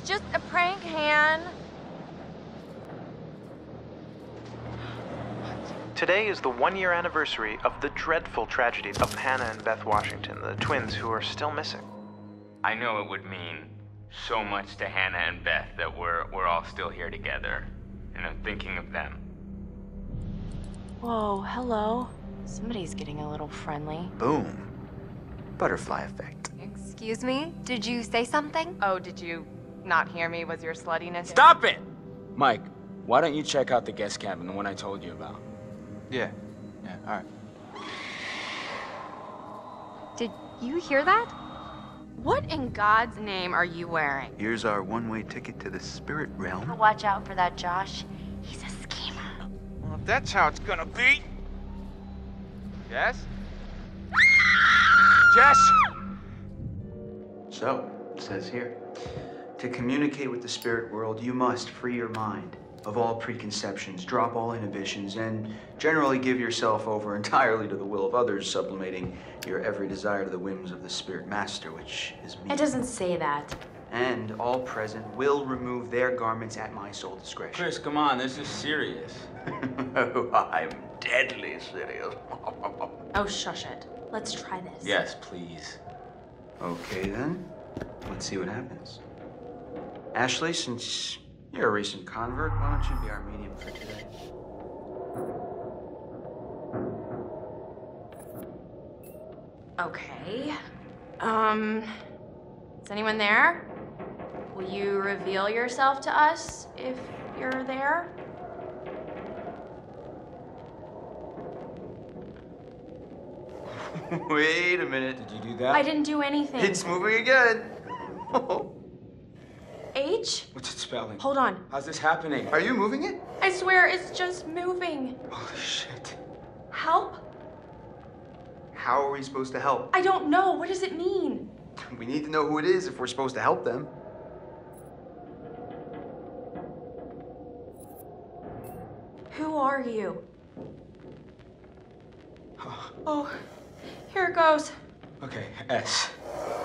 was just a prank, Han. Today is the one year anniversary of the dreadful tragedy of Hannah and Beth Washington, the twins who are still missing. I know it would mean so much to Hannah and Beth that we're, we're all still here together. And I'm thinking of them. Whoa, hello. Somebody's getting a little friendly. Boom. Butterfly effect. Excuse me? Did you say something? Oh, did you not hear me? Was your sluttiness? Stop it! Mike, why don't you check out the guest cabin, the one I told you about? Yeah. Yeah, alright. Did you hear that? What in God's name are you wearing? Here's our one-way ticket to the spirit realm. Watch out for that Josh. He's a schemer. Well, if that's how it's gonna be. Yes? Jess! So, it says here. To communicate with the spirit world, you must free your mind of all preconceptions, drop all inhibitions, and generally give yourself over entirely to the will of others, sublimating your every desire to the whims of the spirit master, which is me. It doesn't say that. And all present will remove their garments at my sole discretion. Chris, come on, this is serious. oh, I'm deadly serious. Oh, shush it. Let's try this. Yes, please. okay, then. Let's see what happens. Ashley, since you're a recent convert, why don't you be our medium for today? Okay. Um, is anyone there? Will you reveal yourself to us if you're there? Wait a minute. Did you do that? I didn't do anything. It's moving again. H? What's it spelling? Hold on. How's this happening? Are you moving it? I swear it's just moving. Holy shit. Help? How are we supposed to help? I don't know. What does it mean? We need to know who it is if we're supposed to help them. Who are you? Oh, here it goes. Okay, S.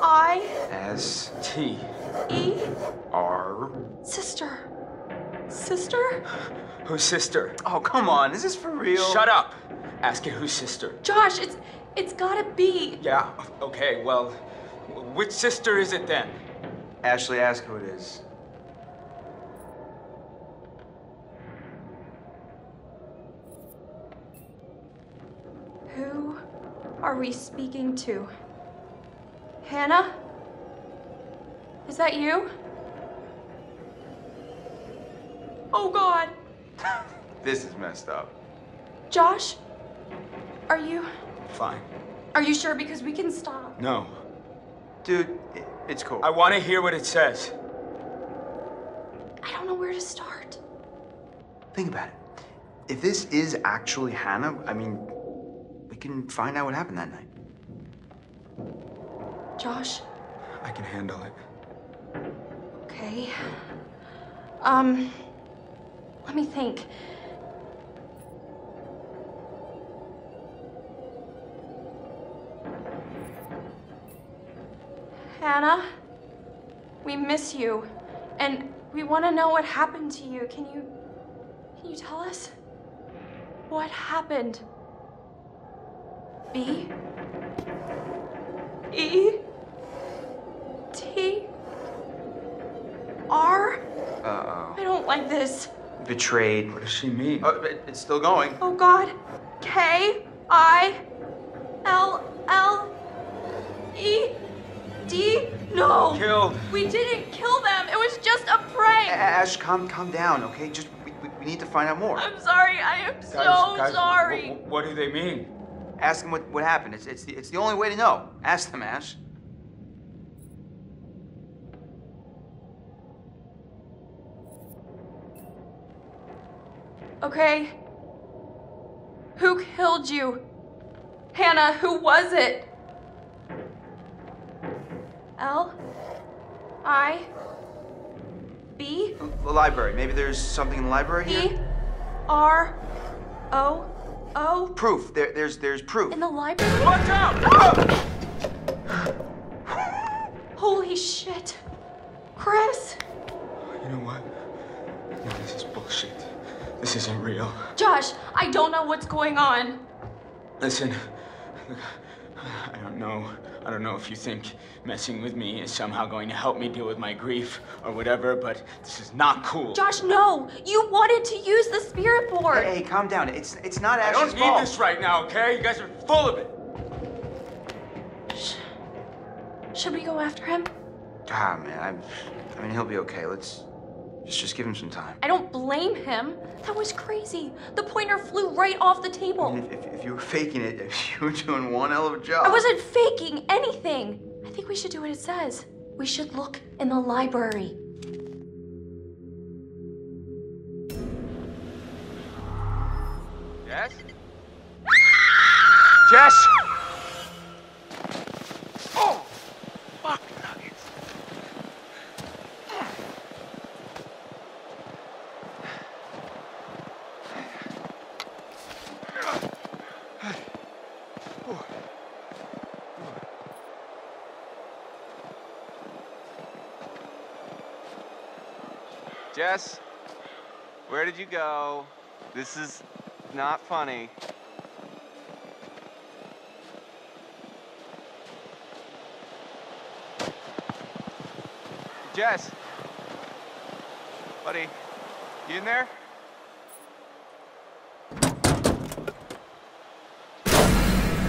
I S T. E R. sister. Sister? Who's sister? Oh, come on. Is this for real? Shut up! Ask it who's sister. Josh, it's it's gotta be. Yeah, okay, well, which sister is it then? Ashley, ask who it is. Who are we speaking to? Hannah? Is that you? Oh god. This is messed up. Josh? Are you Fine. Are you sure because we can stop? No. Dude, i- it's cool. I want to hear what it says. I don't know where to start. Think about it. If this is actually Hannah, I mean, we can find out what happened that night. Josh? I can handle it. Okay. Um let me think. Hannah, we miss you and we want to know what happened to you. Can you can you tell us what happened? B E T R Uh I don't like this. Betrayed. What does she mean? Oh, it- it's still going. Oh God. K I L L E D. No. Killed. We didn't kill them. It was just a prank. Ash, calm, calm down, okay? Just we, we, we need to find out more. I'm sorry. I am so Guys, guys, sorry. wh- wh- what do they mean? Ask them what, what happened. It's, it's, the, it's the only way to know. Ask them, Ash. Okay. Who killed you? Hannah, who was it? L I B The library. Maybe there's something in the library E here? R O O Proof. There, there's, there's proof. in the library? Watch out! Holy shit. Chris, You know what? No, this is bullshit. This isn't real. Josh, I don't know what's going on. Listen, I don't know. I don't know if you think messing with me is somehow going to help me deal with my grief or whatever, but this is not cool. Josh, no! You wanted to use the spirit board! Hey, hey, calm down. It's it's not I Ash's don't need fault. this right now, okay? You guys are full of it. Should we go after him? Ah, man. I, I mean, he'll be okay. Let's just just give him some time. I don't blame him. That was crazy. The pointer flew right off the I table. mean, if, if, if you were faking it, if you were doing one hell of a job. I wasn't faking anything. I think we should do what it says. We should look in the library. Yes? Jess! Jess, where did you go? This is not funny. Jess. Buddy, you in there?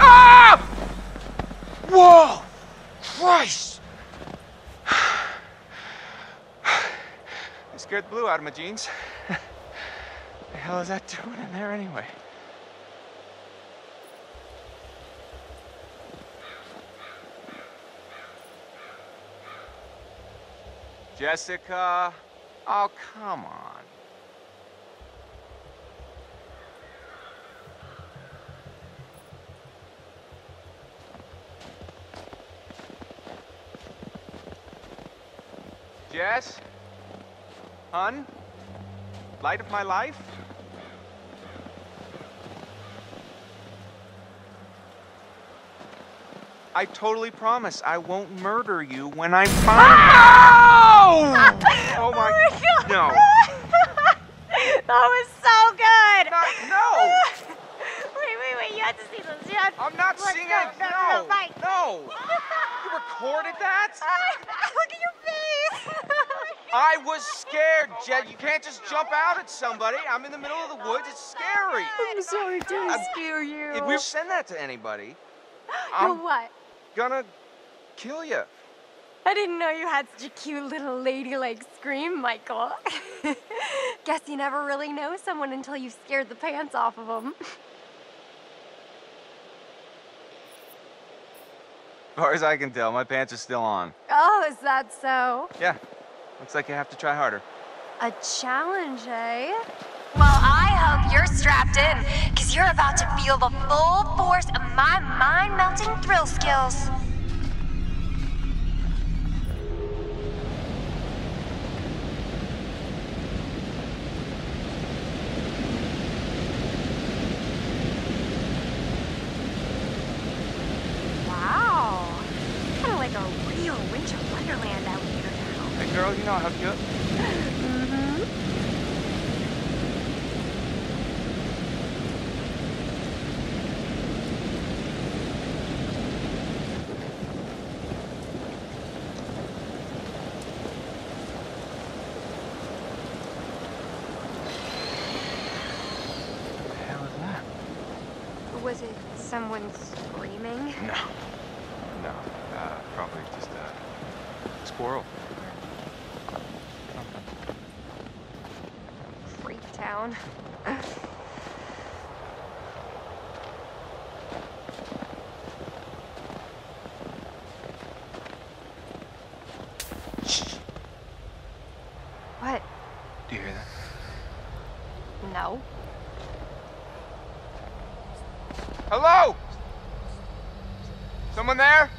Ah! Whoa! Christ! I scared the blue out of my jeans. the hell is that doing in there anyway? Jessica. Oh, come on. Jess? Hun? Light of my life? I totally promise I won't murder you when I'm fine. Oh! oh my, God! no. that was so good. Not, no. wait, wait, wait. You have to see this. You have I'm not Look, seeing no, it. no, no, no, right. no. You recorded that? Look at your face. I was scared, Jess. You can't just jump out at somebody. I'm in the middle of the woods. It's scary. Oh, I'm sorry to scare you. If we send that to anybody, I'm what? gonna kill you. I didn't know you had such a cute little ladylike scream, Michael. Guess you never really know someone until you've scared the pants off of them. As far as I can tell, my pants are still on. Oh, is that so? Yeah, looks like you have to try harder. A challenge, eh? Well, I hope you're strapped in, because you're about to feel the full force of my mind melting thrill skills. Wow. Kind of like a real winter wonderland out here now. Hey, girl, you know how to Mm-hmm. What the hell is that? Was it someone screaming? No. No. Uh, probably just a squirrel. Freak town. What? Do you hear that? No. Hello? Someone there?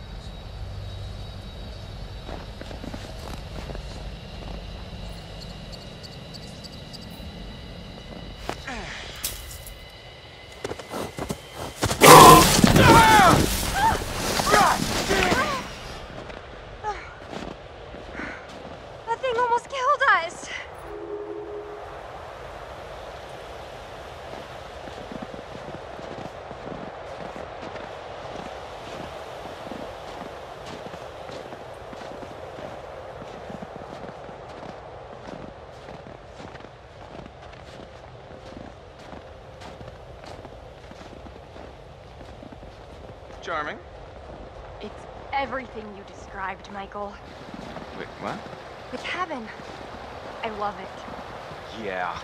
That thing almost killed us. Charming. It's everything you described, Michael. Wait, what? The cabin. I love it. Yeah.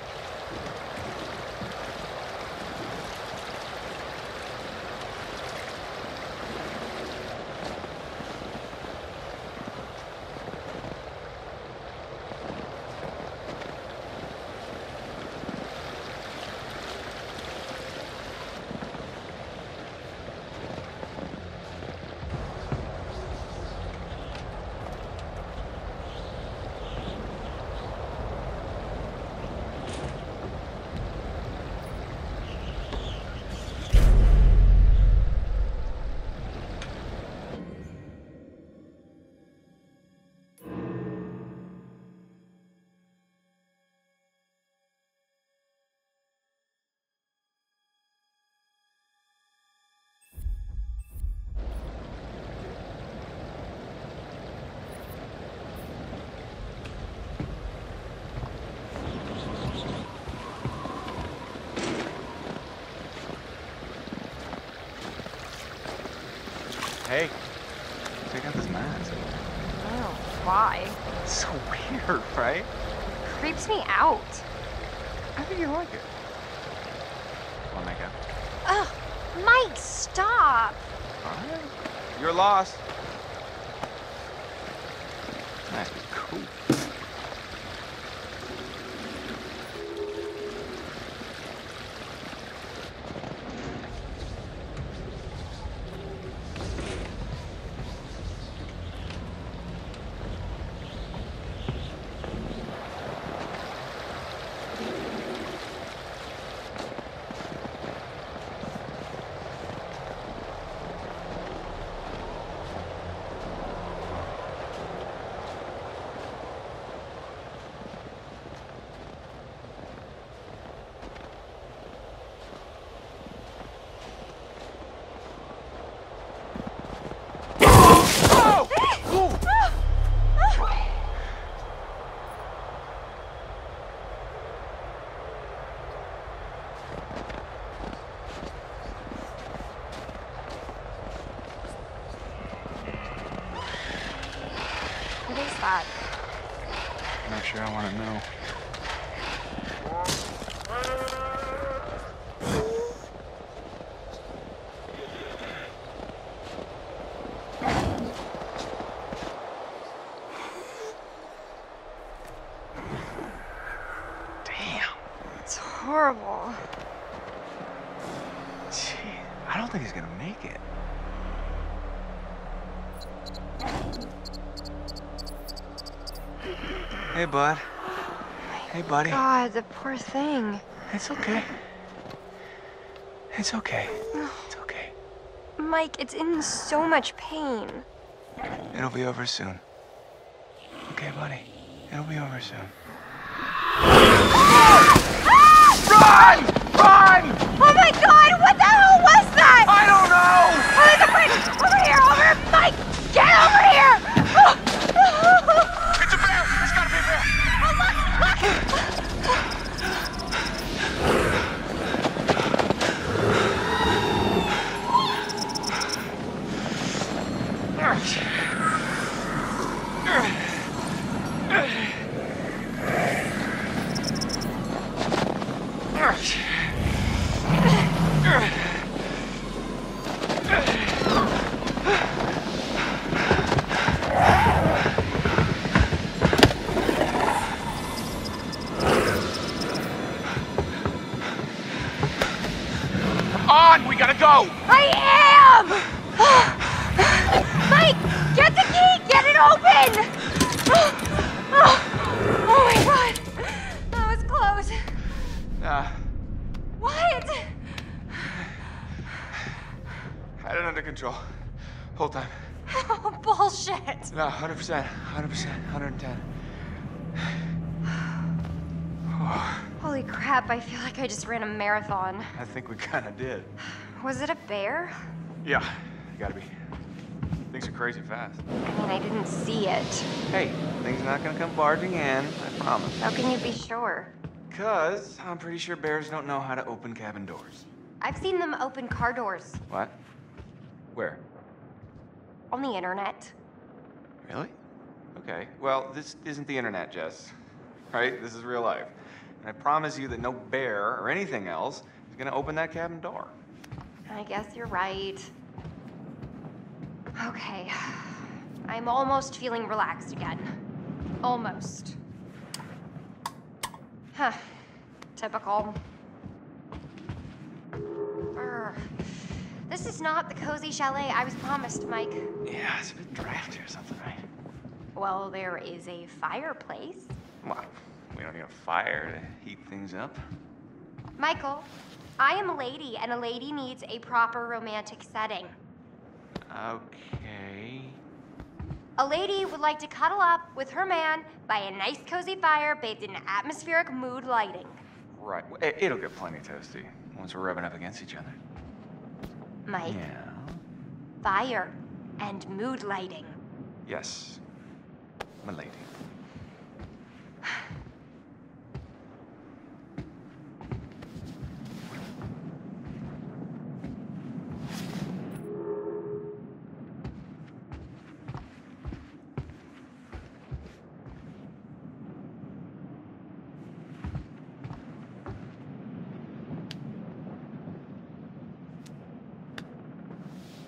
Why? It's so weird, right? Creeps me out. I think you like it. Oh Wanna make? Ugh, Mike, stop. Alright. You're lost. Mask is cool. What is that? I'm not sure I want to know. Damn. It's horrible. Gee, I don't think he's gonna make it. Hey, bud. Hey, buddy. God, the poor thing. It's okay. It's okay. It's okay. Mike, it's in so much pain. It'll be over soon. Okay, buddy. It'll be over soon. Ah! Ah! Run! Run! Oh my god, what the hell was that? I don't know! Oh, there's a bridge! Over here, over here! Mike, get over here! It's a bear! It's gotta be a bear! On! We gotta go! I am! Mike, get the key! Get it open! Oh my god! That was close. Uh, What? had it under control. Whole time. Oh, bullshit. No, 100%. 100%. 110. Holy crap, I feel like I just ran a marathon. I think we kinda did. Was it a bear? Yeah, gotta be. Things are crazy fast. I mean, I didn't see it. Hey, things are not gonna come barging in, I promise. How can you be sure? Cause I'm pretty sure bears don't know how to open cabin doors. I've seen them open car doors. What? Where? On the internet. Really? Okay. Well, this isn't the internet, Jess. Right? This is real life. And I promise you that no bear or anything else is gonna open that cabin door. I guess you're right. Okay. I'm almost feeling relaxed again. Almost. Huh. Typical. Urgh. This is not the cozy chalet I was promised, Mike. Yeah, it's a bit drafty or something, right? Well, there is a fireplace. Well, we don't need a fire to heat things up. Michael, I am a lady, and a lady needs a proper romantic setting. Okay. A lady would like to cuddle up with her man by a nice cozy fire bathed in atmospheric mood lighting. Right. It- It'll get plenty toasty once we're rubbing up against each other. Mike, Yeah. fire and mood lighting. Yes. My lady.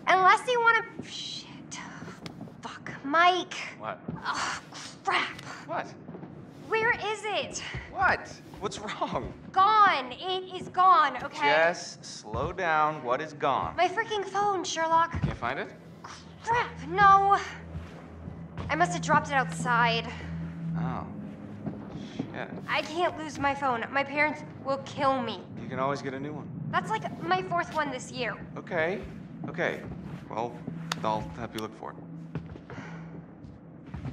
Unless you want to. Shit. Fuck. Mike. What? What? What's wrong? Gone. It is gone, okay? Jess, slow down. What is gone? My freaking phone, Sherlock. Can't find it? Crap. No. I must have dropped it outside. Oh. Shit. I can't lose my phone. My parents will kill me. You can always get a new one. That's like my fourth one this year. Okay. Okay. Well, I'll help you look for it.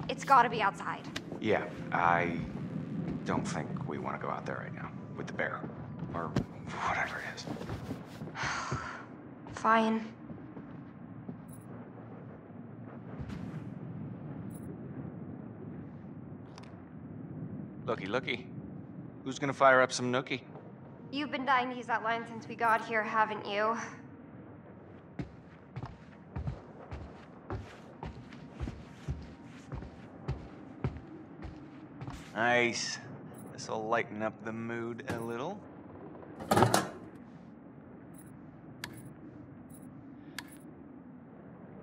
It's gotta be outside. Yeah, I don't think want to go out there right now with the bear. Or whatever it is. Fine. Looky, looky. Who's gonna fire up some nookie? You've been dying to use that line since we got here, haven't you? Nice. This'll lighten up the mood a little.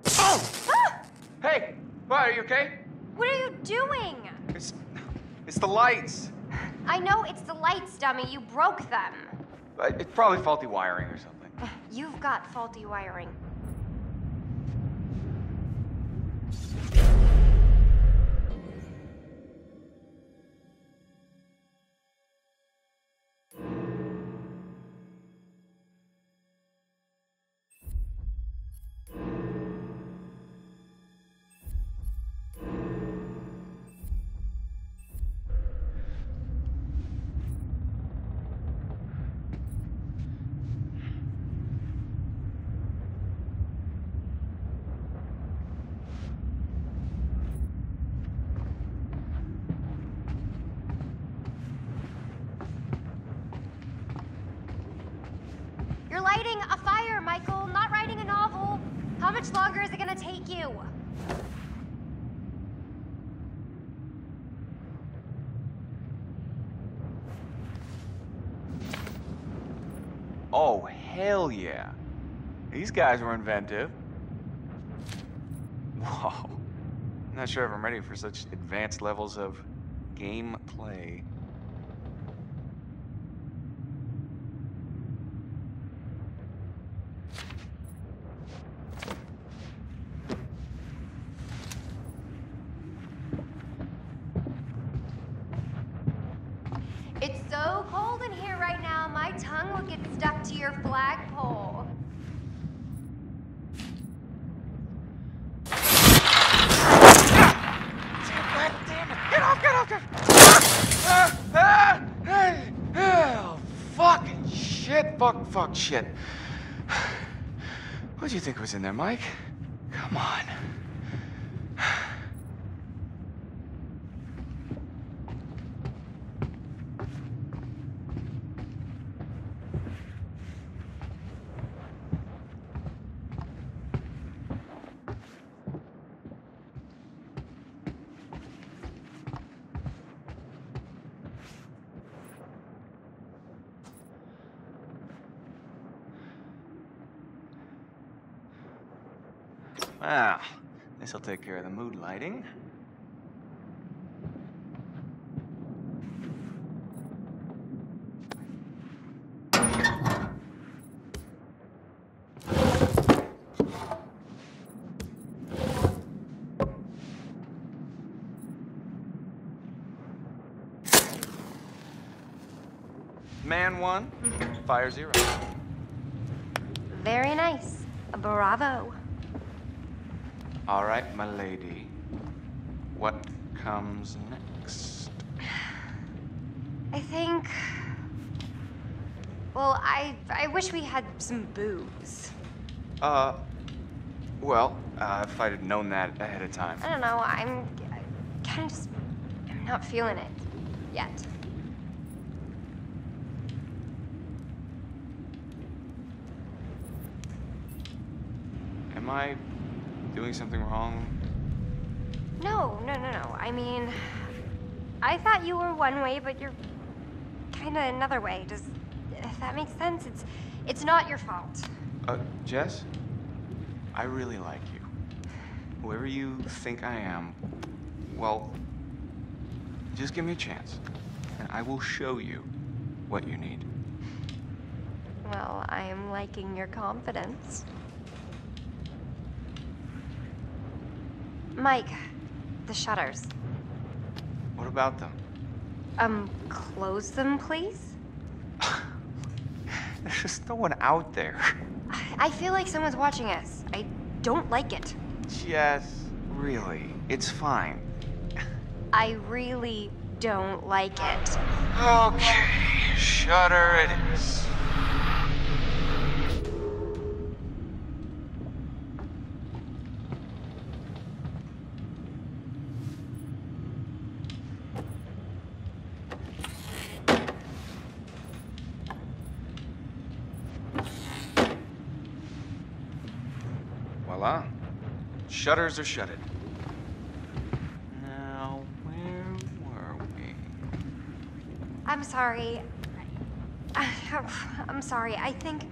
Oh! Hey! What, are you okay? What are you doing? It's, it's the lights. I know it's the lights, dummy. You broke them. Uh, It's probably faulty wiring or something. You've got faulty wiring. Lighting a fire, Michael, not writing a novel. How much longer is it gonna take you? Oh, hell yeah. These guys were inventive. Whoa. I'm Not sure if I'm ready for such advanced levels of gameplay. It's so cold in here right now, my tongue will get stuck to your flagpole. Get off, get off, get off! Ah, ah, hey, oh, fucking shit, fuck, fuck, shit. What do you think was in there, Mike? Come on. Well, this'll take care of the mood lighting. Man one, fire zero. Very nice. Bravo. All right, my lady. What comes next? I think. Well, I I wish we had some booze. Uh, well, uh, if I'd have known that ahead of time. I don't know. I'm kind of just. I'm not feeling it yet. Am I doing something wrong? No, no, no, no. I mean, I thought you were one way, but you're kind of another way. Does if that makes sense? It's it's not your fault. Uh, Jess? I really like you. Whoever you think I am, well, just give me a chance, and I will show you what you need. Well, I am liking your confidence. Mike, the shutters. What about them? Um, close them, please? There's just no one out there. I feel like someone's watching us. I don't like it. Jess, really, it's fine. I really don't like it. Okay, shutter it is. Shutters are shuttered. Now, where were we? I'm sorry. I'm sorry. I think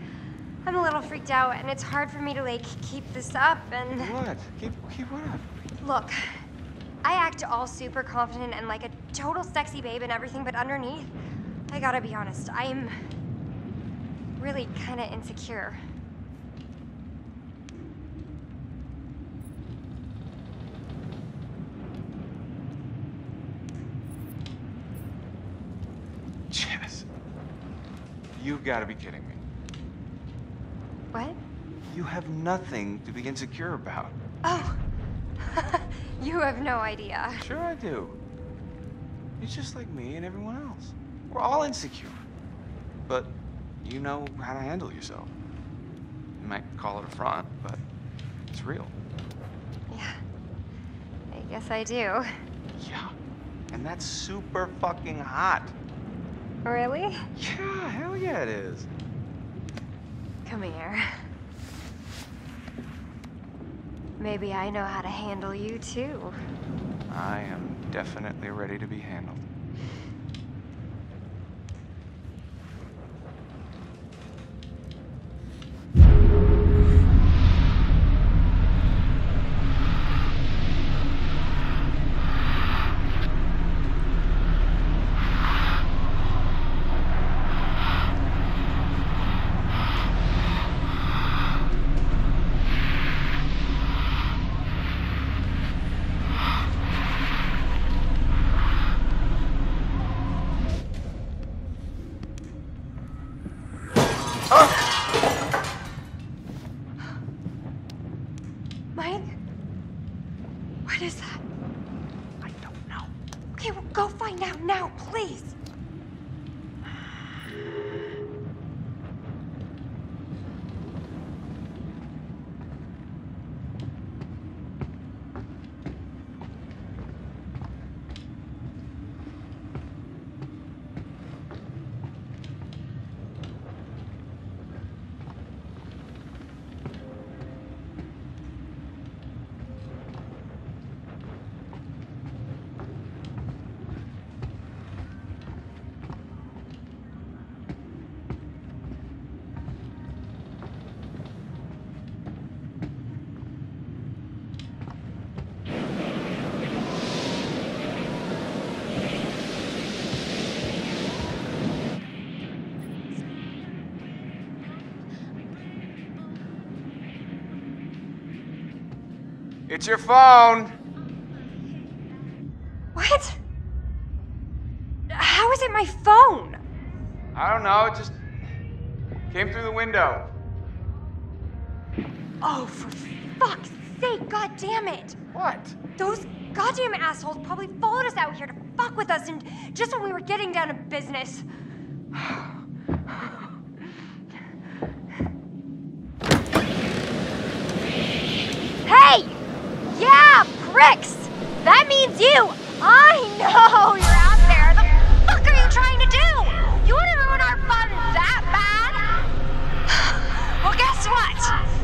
I'm a little freaked out, and it's hard for me to like keep this up. And What? Keep, keep what up? look, I act all super confident and like a total sexy babe and everything, but underneath, I gotta be honest, I'm really kind of insecure. Jess. You've got to be kidding me. What? You have nothing to be insecure about. Oh, you have no idea. Sure, I do. It's just like me and everyone else. We're all insecure. But you know how to handle yourself. You might call it a front, but it's real. Yeah, I guess I do. Yeah. And that's super fucking hot. Really? Yeah, hell yeah, it is. Come here. Maybe I know how to handle you too. I am definitely ready to be handled. Mike? What is that? I don't know. Okay, well, go find out now, please. It's your phone. What? How is it my phone? I don't know. It just came through the window. Oh, for fuck's sake, god damn it! What? Those goddamn assholes probably followed us out here to fuck with us and just when we were getting down to business. hey! Yeah! That means you! I know you're out there! The fuck are you trying to do? You wanna ruin our fun that bad? well, guess what?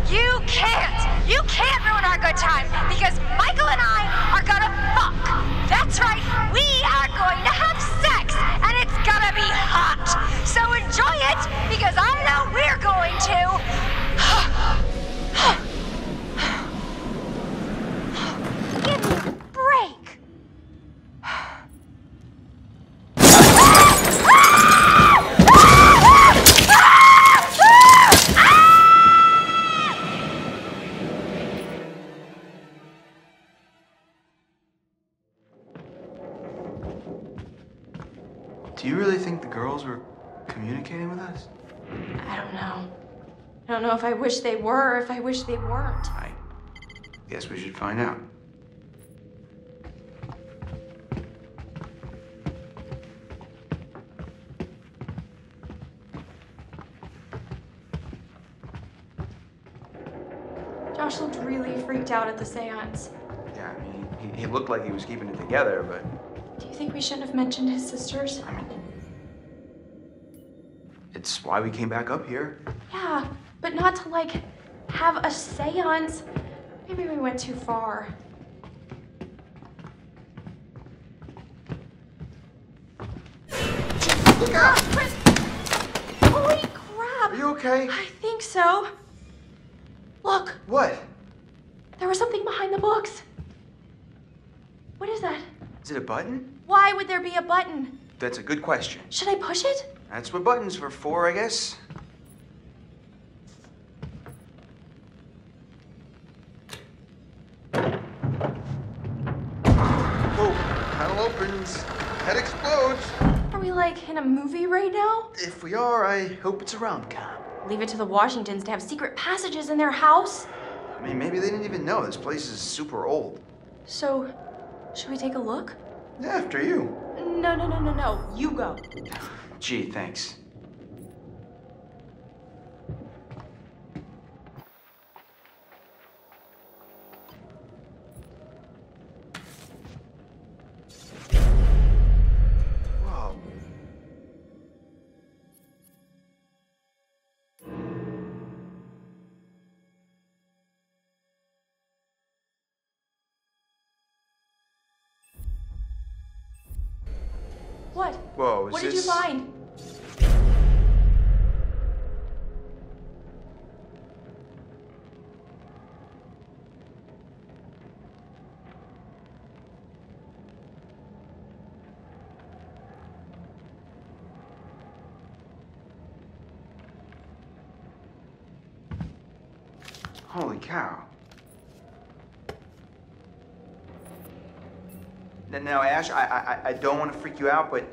You can't! You can't ruin our good time because Michael and I are gonna fuck! That's right, I don't know if I wish they were or if I wish they weren't. I guess we should find out. Josh looked really freaked out at the seance. Yeah, I mean, he, he looked like he was keeping it together, but Do you think we shouldn't have mentioned his sisters? I mean, it's why we came back up here. Yeah, but not to like have a seance. Maybe we went too far. Look out! Chris! Holy crap! Are you okay? I think so. Look, What? there was something behind the books. What is that? Is it a button? Why would there be a button? That's a good question. Should I push it? That's what buttons are for, I guess. Whoa, panel opens, head explodes. Are we like in a movie right now? If we are, I hope it's a rom-com. Leave it to the Washingtons to have secret passages in their house? I mean, maybe they didn't even know this place is super old. So, should we take a look? After you. No, no, no, no, no. You go. Gee, thanks. Is What did you find? Holy cow. Now, Ash, I, I, I don't want to freak you out, but,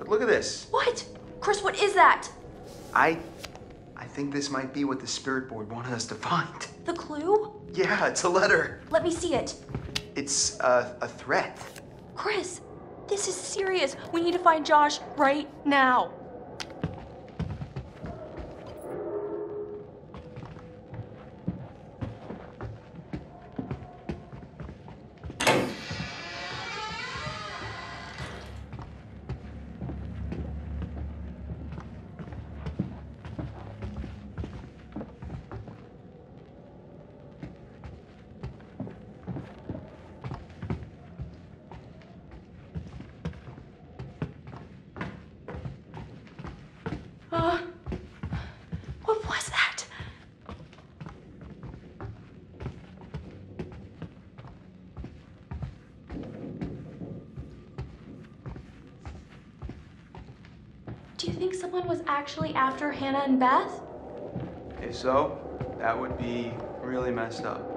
but look at this. What? Chris, what is that? I, I think this might be what the spirit board wanted us to find. The clue? Yeah, it's a letter. Let me see it. It's a, a threat. Chris, this is serious. We need to find Josh right now. Actually after Hannah and Beth? If so, that would be really messed up.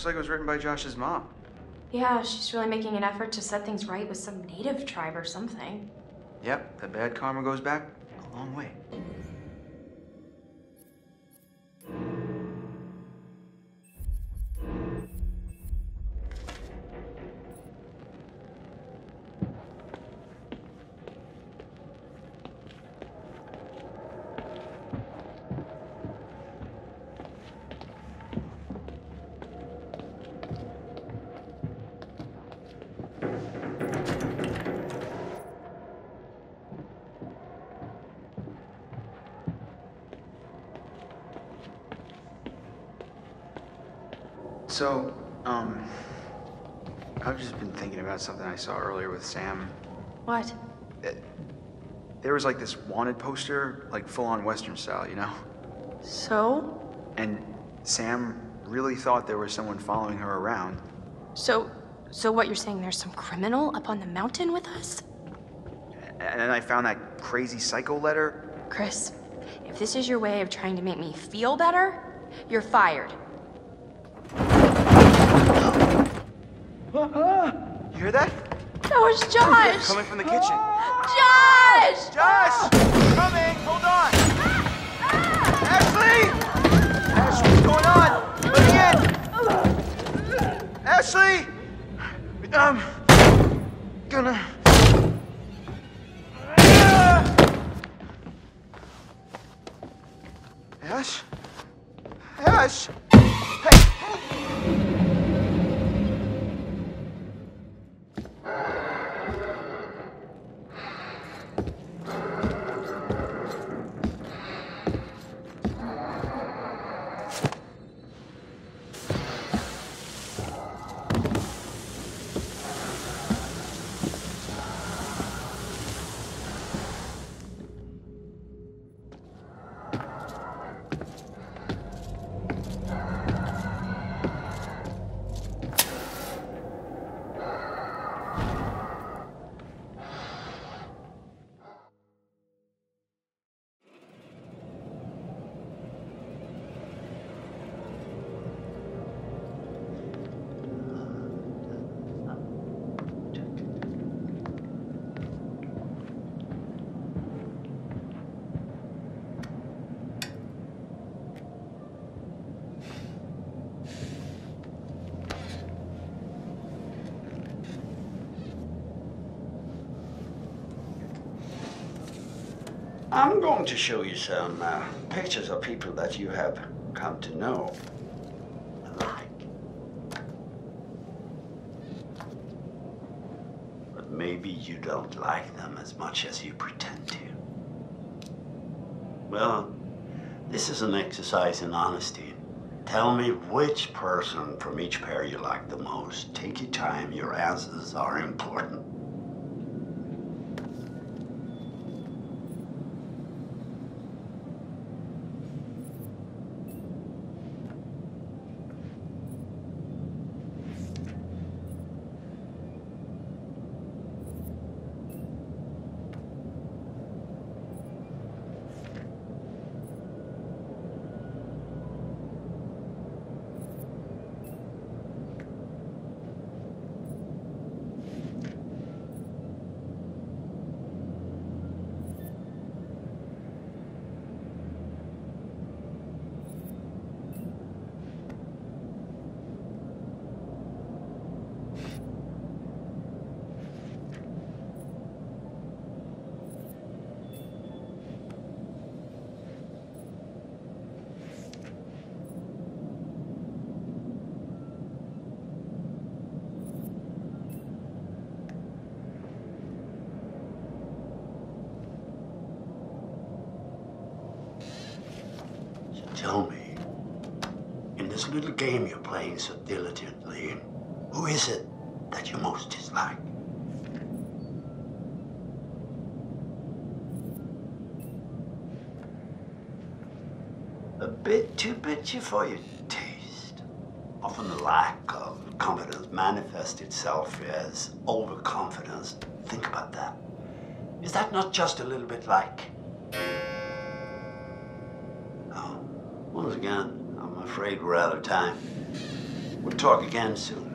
Looks like it was written by Josh's mom. Yeah, she's really making an effort to set things right with some native tribe or something. Yep, the bad karma goes back So, um, I've just been thinking about something I saw earlier with Sam. What? There was like this wanted poster, like full on Western style, you know? So? And Sam really thought there was someone following her around. So, so what you're saying? There's some criminal up on the mountain with us? And then I found that crazy psycho letter. Chris, if this is your way of trying to make me feel better, you're fired. You hear that? That was Josh! Coming from the kitchen. Josh! Josh! Coming! Hold on! Ashley! Ash, what's going on? Let me in! Ashley! Um, gonna. Ash? Ash! I'm going to show you some uh, pictures of people that you have come to know and like. But maybe you don't like them as much as you pretend to. Well, this is an exercise in honesty. Tell me which person from each pair you like the most. Take your time, your answers are important. Tell me, in this little game you're playing so diligently, who is it that you most dislike? A bit too bitchy for your taste. Often the lack of confidence manifests itself as overconfidence. Think about that. Is that not just a little bit like Oh, Once again, afraid we're out of time. We'll talk again soon.